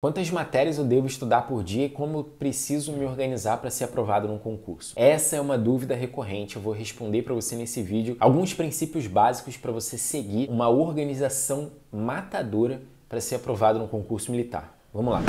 Quantas matérias eu devo estudar por dia e como preciso me organizar para ser aprovado num concurso? Essa é uma dúvida recorrente. Eu vou responder para você nesse vídeo alguns princípios básicos para você seguir uma organização matadora para ser aprovado no concurso militar. Vamos lá.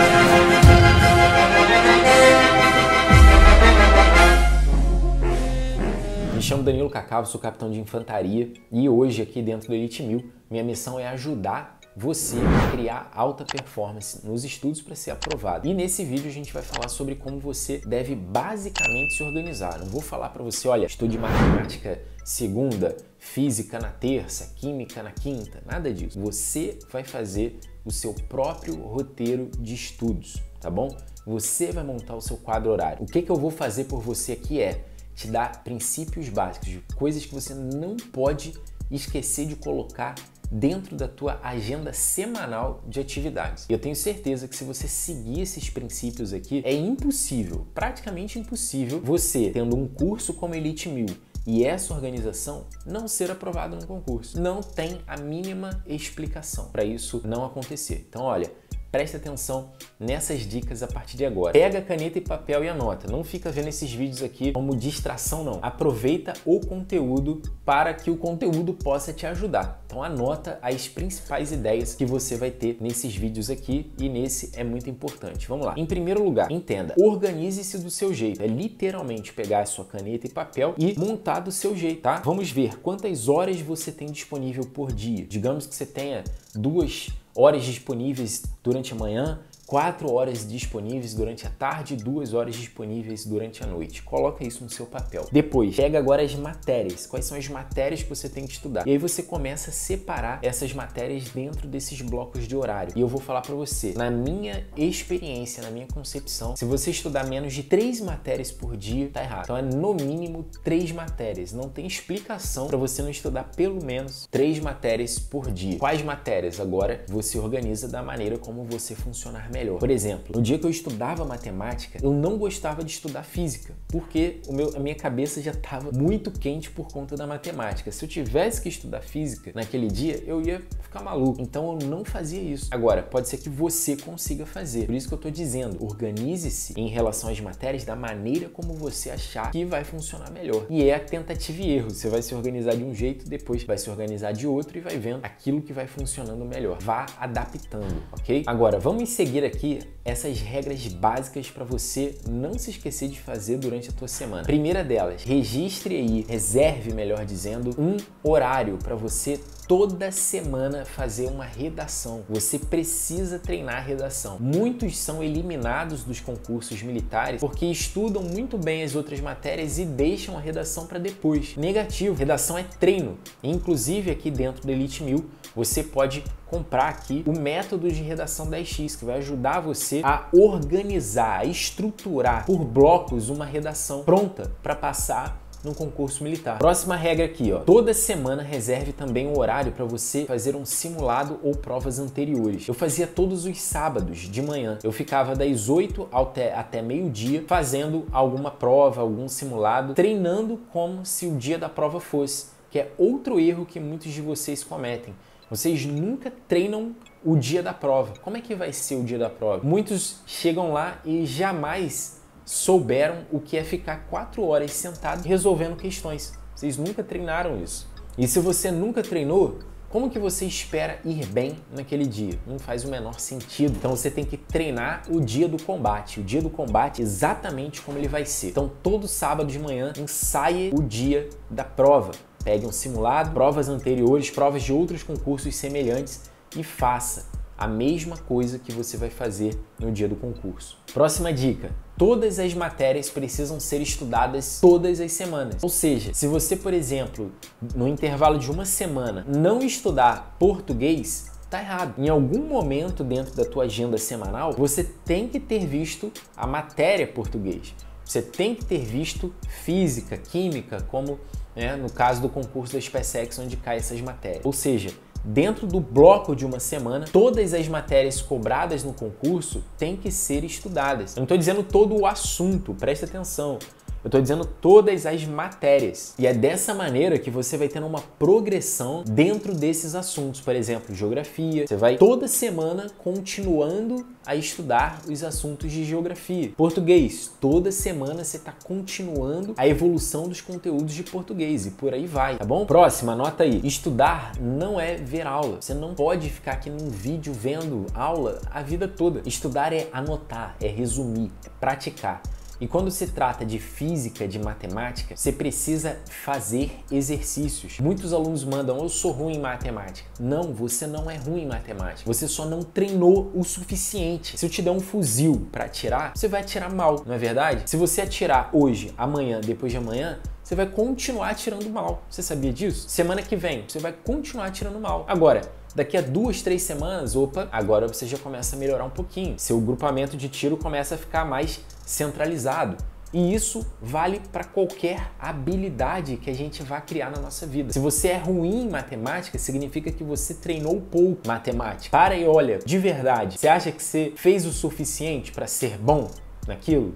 Me chamo Danilo Cacavo, sou capitão de infantaria e hoje aqui dentro do Elite 1000, minha missão é ajudar você criar alta performance nos estudos para ser aprovado. E nesse vídeo a gente vai falar sobre como você deve basicamente se organizar. Não vou falar para você, olha, estude matemática segunda, física na terça, química na quinta, nada disso. Você vai fazer o seu próprio roteiro de estudos, tá bom? Você vai montar o seu quadro horário. O que, que eu vou fazer por você aqui é te dar princípios básicos de coisas que você não pode esquecer de colocar dentro da tua agenda semanal de atividades. Eu tenho certeza que se você seguir esses princípios aqui, é impossível, praticamente impossível, você tendo um curso como Elite 1000 e essa organização não ser aprovado no concurso. Não tem a mínima explicação para isso não acontecer. Então, olha, Preste atenção nessas dicas a partir de agora. Pega caneta e papel e anota. Não fica vendo esses vídeos aqui como distração, não. Aproveita o conteúdo para que o conteúdo possa te ajudar. Então anota as principais ideias que você vai ter nesses vídeos aqui e nesse é muito importante. Vamos lá. Em primeiro lugar, entenda, organize-se do seu jeito. É literalmente pegar a sua caneta e papel e montar do seu jeito, tá? Vamos ver quantas horas você tem disponível por dia. Digamos que você tenha duas horas disponíveis durante a manhã, 4 horas disponíveis durante a tarde e 2 horas disponíveis durante a noite. Coloca isso no seu papel. Depois, pega agora as matérias. Quais são as matérias que você tem que estudar? E aí você começa a separar essas matérias dentro desses blocos de horário. E eu vou falar para você, na minha experiência, na minha concepção, se você estudar menos de 3 matérias por dia, tá errado. Então é no mínimo 3 matérias. Não tem explicação para você não estudar pelo menos 3 matérias por dia. Quais matérias? Agora você organiza da maneira como você funcionar melhor melhor. Por exemplo, no dia que eu estudava matemática, eu não gostava de estudar física, porque o meu, a minha cabeça já estava muito quente por conta da matemática. Se eu tivesse que estudar física naquele dia, eu ia ficar maluco. Então eu não fazia isso. Agora, pode ser que você consiga fazer. Por isso que eu estou dizendo, organize-se em relação às matérias da maneira como você achar que vai funcionar melhor. E é a tentativa e erro. Você vai se organizar de um jeito, depois vai se organizar de outro e vai vendo aquilo que vai funcionando melhor. Vá adaptando, ok? Agora, vamos seguir aqui essas regras básicas para você não se esquecer de fazer durante a tua semana. Primeira delas, registre aí, reserve, melhor dizendo, um horário para você toda semana fazer uma redação. Você precisa treinar a redação. Muitos são eliminados dos concursos militares porque estudam muito bem as outras matérias e deixam a redação para depois. Negativo, redação é treino. Inclusive aqui dentro do Elite 1000, você pode comprar aqui o método de redação 10x, que vai ajudar você a organizar, a estruturar por blocos uma redação pronta para passar no concurso militar. Próxima regra aqui, ó. Toda semana reserve também um horário para você fazer um simulado ou provas anteriores. Eu fazia todos os sábados de manhã. Eu ficava das 8 até, até meio-dia fazendo alguma prova, algum simulado, treinando como se o dia da prova fosse, que é outro erro que muitos de vocês cometem. Vocês nunca treinam o dia da prova. Como é que vai ser o dia da prova? Muitos chegam lá e jamais souberam o que é ficar quatro horas sentado resolvendo questões. Vocês nunca treinaram isso. E se você nunca treinou, como que você espera ir bem naquele dia? Não faz o menor sentido. Então você tem que treinar o dia do combate. O dia do combate exatamente como ele vai ser. Então todo sábado de manhã ensaie o dia da prova. Pegue um simulado, provas anteriores, provas de outros concursos semelhantes e faça a mesma coisa que você vai fazer no dia do concurso. Próxima dica: todas as matérias precisam ser estudadas todas as semanas. Ou seja, se você, por exemplo, no intervalo de uma semana não estudar português, tá errado. Em algum momento dentro da tua agenda semanal, você tem que ter visto a matéria português. Você tem que ter visto física, química, como né, no caso do concurso da SpaceX, onde cai essas matérias. Ou seja, Dentro do bloco de uma semana, todas as matérias cobradas no concurso têm que ser estudadas. Eu não estou dizendo todo o assunto, preste atenção. Eu estou dizendo todas as matérias. E é dessa maneira que você vai tendo uma progressão dentro desses assuntos. Por exemplo, geografia. Você vai toda semana continuando a estudar os assuntos de geografia. Português, toda semana você está continuando a evolução dos conteúdos de português e por aí vai, tá bom? Próxima, anota aí. Estudar não é ver aula. Você não pode ficar aqui num vídeo vendo aula a vida toda. Estudar é anotar, é resumir, é praticar. E quando se trata de física, de matemática, você precisa fazer exercícios. Muitos alunos mandam: Eu sou ruim em matemática. Não, você não é ruim em matemática. Você só não treinou o suficiente. Se eu te der um fuzil para atirar, você vai atirar mal, não é verdade? Se você atirar hoje, amanhã, depois de amanhã, você vai continuar tirando mal. Você sabia disso? Semana que vem, você vai continuar tirando mal. Agora, daqui a duas, três semanas, opa, agora você já começa a melhorar um pouquinho. Seu grupamento de tiro começa a ficar mais centralizado. E isso vale para qualquer habilidade que a gente vá criar na nossa vida. Se você é ruim em matemática, significa que você treinou pouco matemática. Para e olha, de verdade, você acha que você fez o suficiente para ser bom naquilo?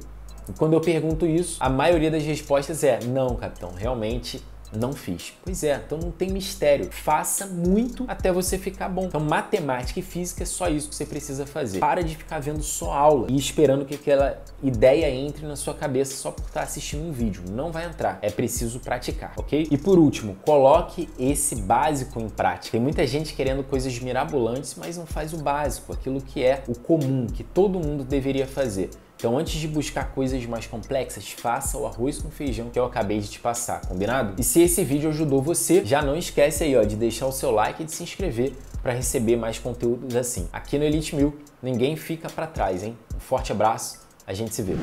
E quando eu pergunto isso, a maioria das respostas é: não, capitão, realmente não fiz. Pois é, então não tem mistério. Faça muito até você ficar bom. Então, matemática e física é só isso que você precisa fazer. Para de ficar vendo só aula e esperando que aquela ideia entre na sua cabeça só por estar assistindo um vídeo. Não vai entrar. É preciso praticar, ok? E por último, coloque esse básico em prática. Tem muita gente querendo coisas mirabolantes, mas não faz o básico, aquilo que é o comum, que todo mundo deveria fazer. Então, antes de buscar coisas mais complexas, faça o arroz com feijão que eu acabei de te passar, combinado? E se esse vídeo ajudou você, já não esquece aí ó, de deixar o seu like e de se inscrever para receber mais conteúdos assim. Aqui no Elite Mil, ninguém fica para trás, hein? Um forte abraço, a gente se vê.